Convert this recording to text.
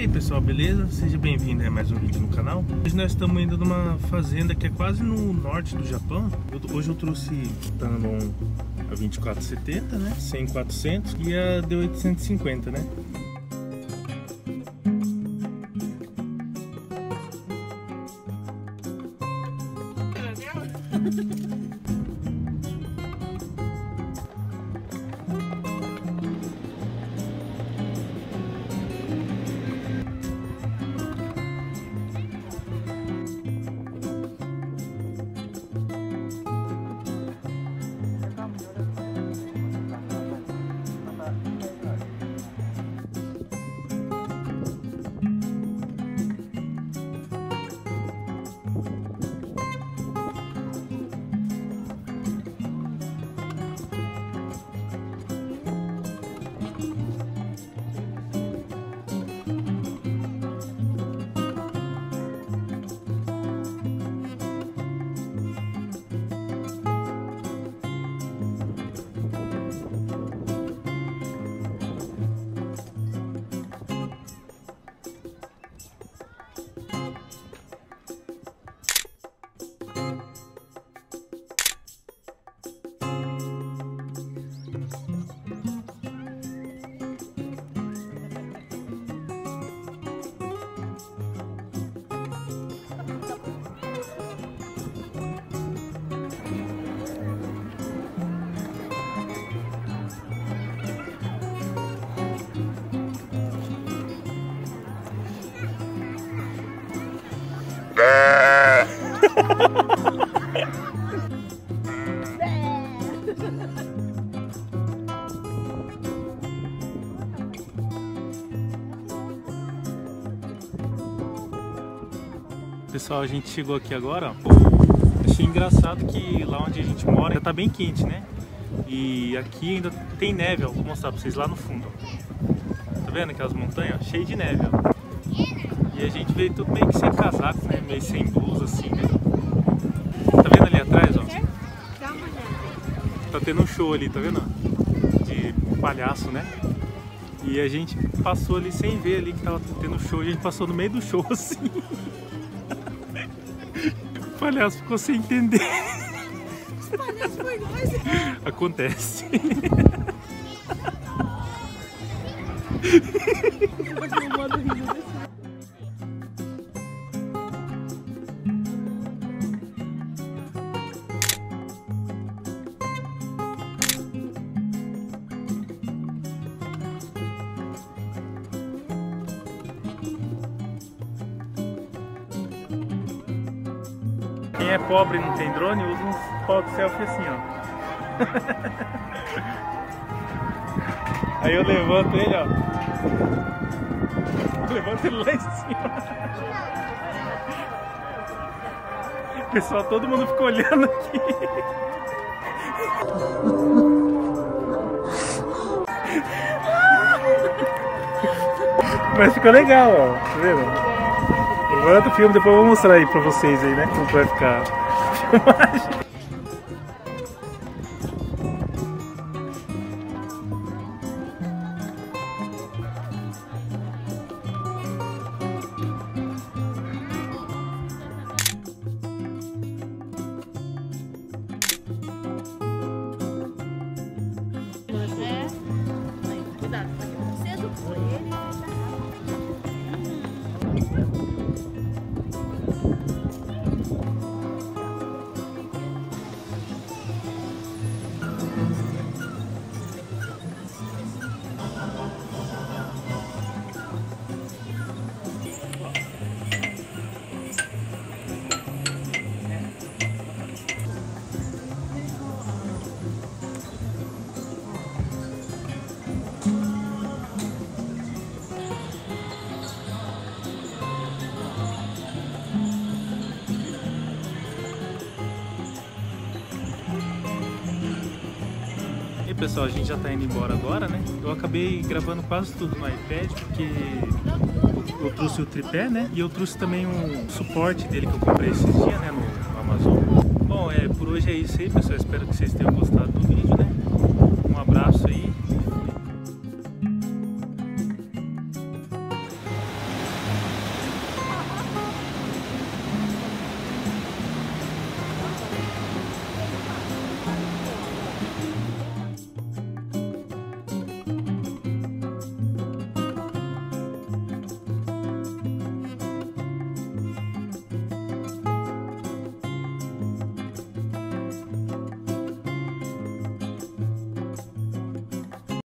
E aí pessoal, beleza? Seja bem-vindo a mais um vídeo no canal. Hoje nós estamos indo numa fazenda que é quase no norte do Japão. Eu, hoje eu trouxe Tanon a 2470, né? 100 400 e a D850, né? Pessoal, a gente chegou aqui agora. Achei engraçado que lá onde a gente mora já tá bem quente, né? E aqui ainda tem neve, ó. Vou mostrar pra vocês lá no fundo, ó. Tá vendo aquelas montanhas? Cheio de neve, ó. E a gente veio tudo meio que sem casaco, né? Meio sem blusa, assim, né? Tá vendo ali atrás, ó? Tá tendo um show ali, tá vendo? De palhaço, né? E a gente passou ali sem ver ali que tava tendo show. A gente passou no meio do show, assim. O palhaço ficou sem entender. Os palhaços foi nós. Acontece. Quem é pobre e não tem drone usa uns pau de selfie assim, ó. Aí eu levanto ele, ó. Eu levanto ele lá em cima. Pessoal, todo mundo ficou olhando aqui. Mas ficou legal, ó. Tá vendo? Levanta o filme, depois eu vou mostrar aí pra vocês aí, né? Como vai ficar a filmagem. E pessoal, a gente já tá indo embora agora, né? Eu acabei gravando quase tudo no iPad porque eu trouxe o tripé, né? E eu trouxe também um suporte dele que eu comprei esses dias, né? No, no Amazon. Bom, é, por hoje é isso aí, pessoal. Espero que vocês tenham gostado do vídeo, né? Um abraço aí